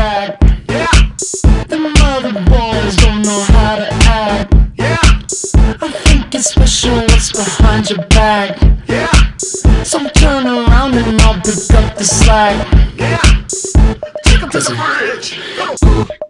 back. Yeah. The mother boys don't know how to act. Yeah. I think it's special what's behind your back. Yeah. So turn around and I'll pick up the slack. Yeah. Take 'em to the bridge. You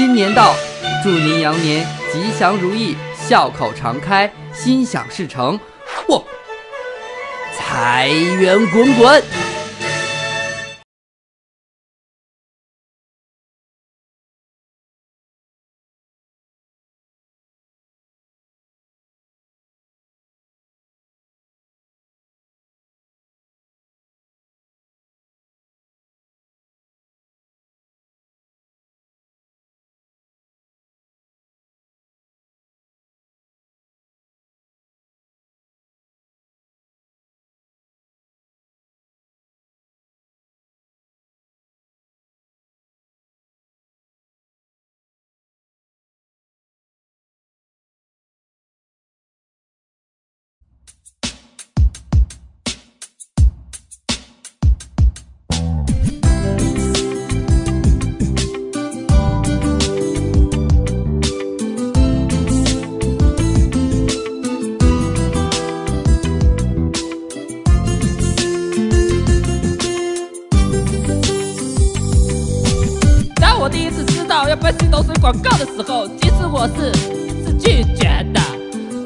新年到，祝您羊年吉祥如意，笑口常开，心想事成，嚯，财源滚滚。广告的时候，其实我是是拒绝的。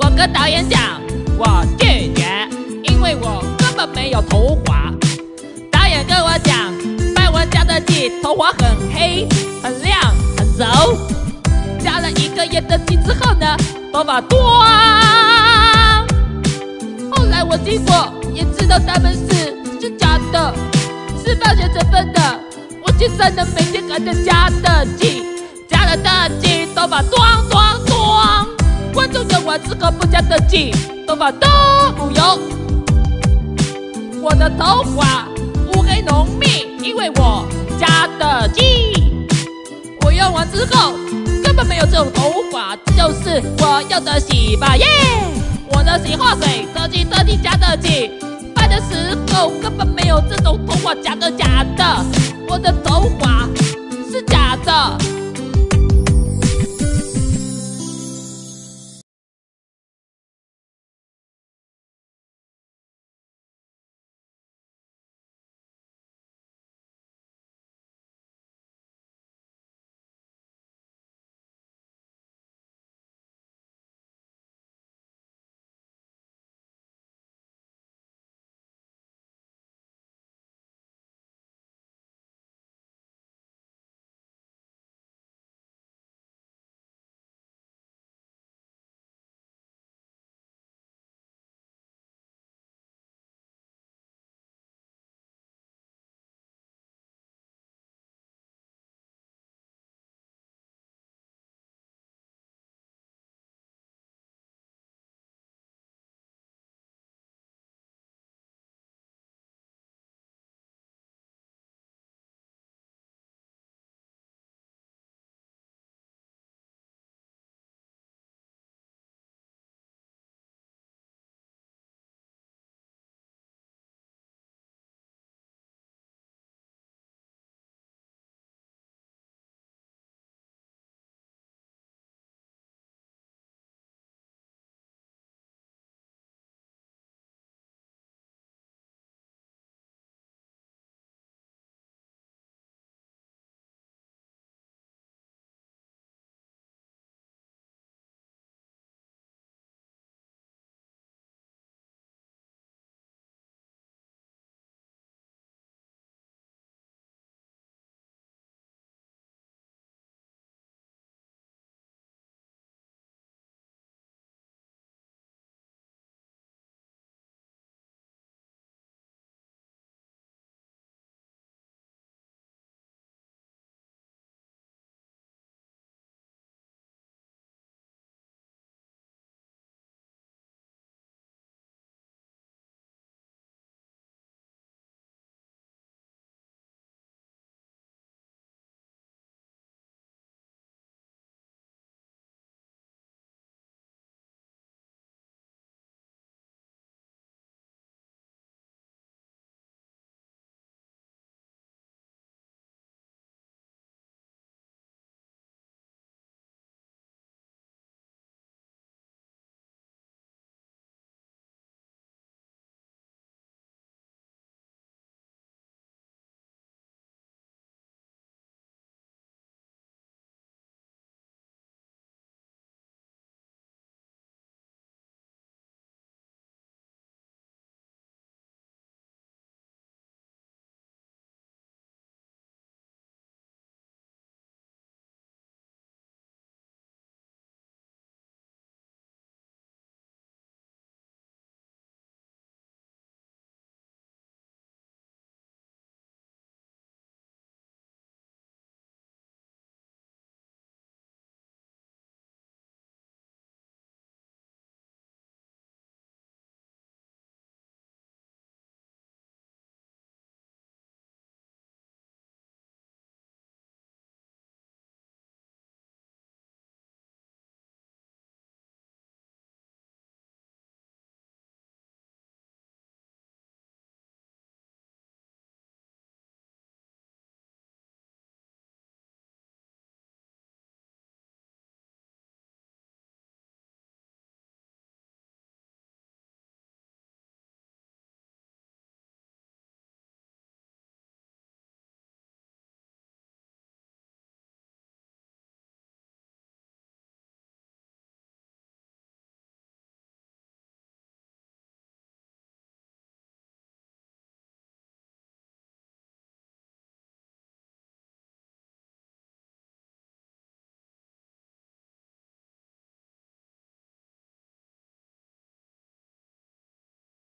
我跟导演讲，我拒绝，因为我根本没有头发。导演跟我讲，拍完家的剂，头发很黑、很亮、很柔。加了一个月的剂之后呢，头发光。后来我经过，也知道他们是是假的，是化学成分的。我竟然能每天看见加的剂，的剂，头发光光光。观众有我这个不加的剂，头发都不油。我的头发乌黑浓密，因为我加的剂。我用完之后根本没有这种头发，这就是我要的洗发液。我的洗发水特技特地加的剂，拍的时候根本没有这种头发假的假的，我的头发是假的，